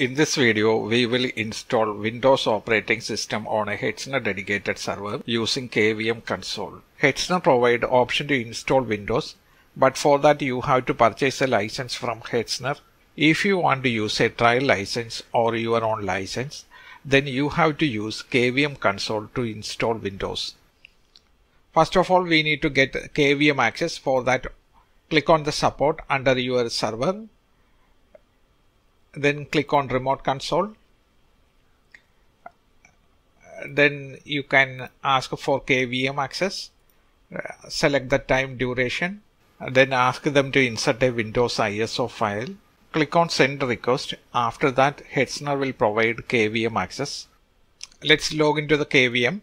In this video, we will install Windows operating system on a Hetzner dedicated server using KVM console. Hetzner provide option to install Windows, but for that you have to purchase a license from Hetzner. If you want to use a trial license or your own license, then you have to use KVM console to install Windows. First of all, we need to get KVM access. For that, click on the support under your server then click on remote console. Then you can ask for KVM access. Select the time duration. Then ask them to insert a Windows ISO file. Click on send request. After that Hetzner will provide KVM access. Let's log into the KVM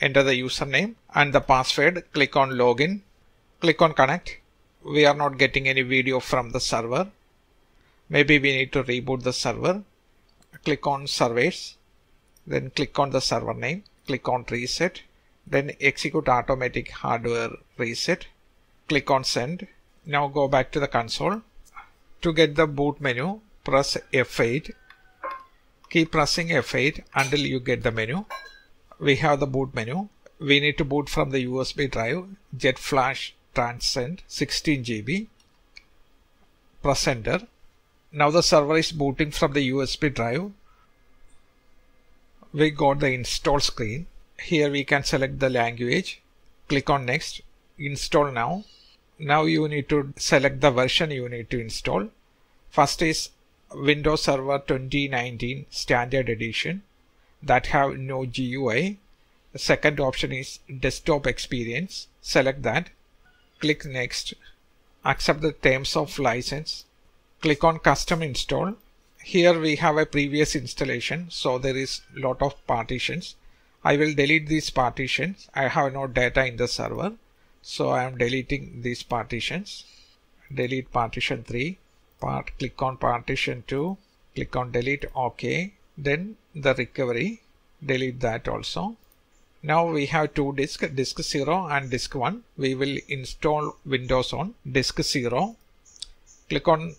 enter the username and the password. Click on login. Click on connect. We are not getting any video from the server maybe we need to reboot the server. Click on servers then click on the server name. Click on reset. Then execute automatic hardware reset. Click on send. Now go back to the console. To get the boot menu press F8 keep pressing F8 until you get the menu. We have the boot menu. We need to boot from the USB drive. JetFlash transcend 16 GB press enter now the server is booting from the USB drive. We got the install screen. Here we can select the language. Click on next. Install now. Now you need to select the version you need to install. First is Windows Server 2019 Standard Edition that have no GUI. The second option is Desktop Experience. Select that. Click Next. Accept the terms of license click on custom install. Here we have a previous installation so there is lot of partitions. I will delete these partitions. I have no data in the server so I am deleting these partitions. Delete partition 3 part click on partition 2 click on delete ok. Then the recovery delete that also. Now we have two disk disk 0 and disk 1 we will install windows on disk 0 click on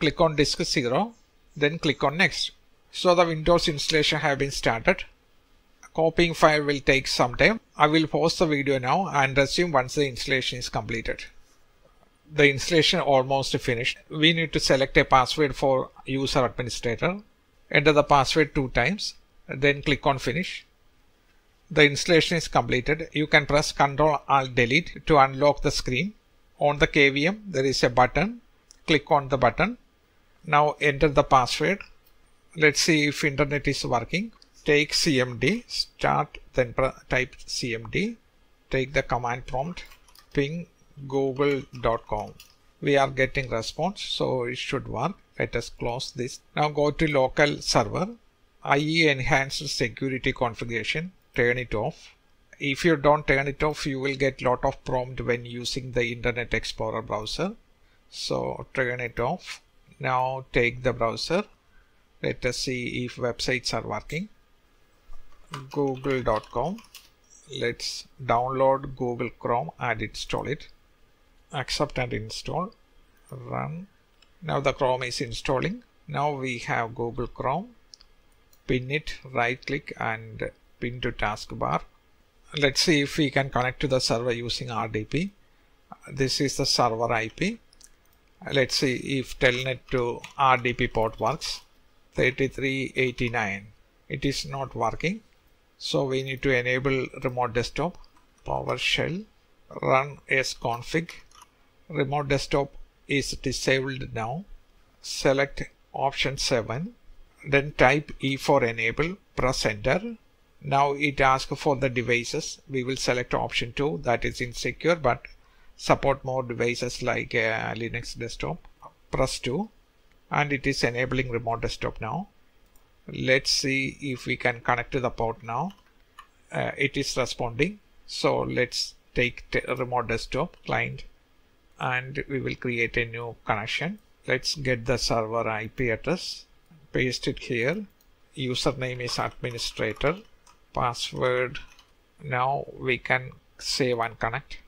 click on disk 0 then click on next. So the windows installation have been started. Copying file will take some time. I will pause the video now and resume once the installation is completed. The installation almost finished. We need to select a password for user administrator. Enter the password two times then click on finish. The installation is completed. You can press ctrl alt delete to unlock the screen. On the kvm there is a button. Click on the button now enter the password. Let's see if internet is working. Take CMD, start then type CMD. Take the command prompt, ping google.com. We are getting response, so it should work. Let us close this. Now go to local server. IE enhanced security configuration. Turn it off. If you don't turn it off, you will get lot of prompt when using the Internet Explorer browser. So turn it off now take the browser. Let us see if websites are working. Google.com let's download google chrome and install it. Accept and install. Run. Now the chrome is installing. Now we have google chrome. Pin it right click and pin to taskbar. Let's see if we can connect to the server using rdp this is the server ip let's see if telnet to rdp port works. 3389 it is not working. So we need to enable remote desktop powershell run sconfig remote desktop is disabled now. Select option 7 then type e for enable press enter. Now it asks for the devices. We will select option 2 that is insecure but support more devices like Linux desktop press 2 and it is enabling remote desktop now. Let's see if we can connect to the port now. Uh, it is responding. So let's take remote desktop client and we will create a new connection. Let's get the server IP address paste it here. Username is administrator password. Now we can save and connect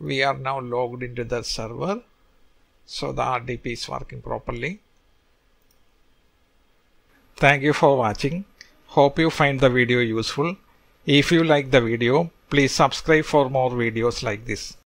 we are now logged into the server so the RDP is working properly Thank you for watching. Hope you find the video useful. If you like the video, please subscribe for more videos like this.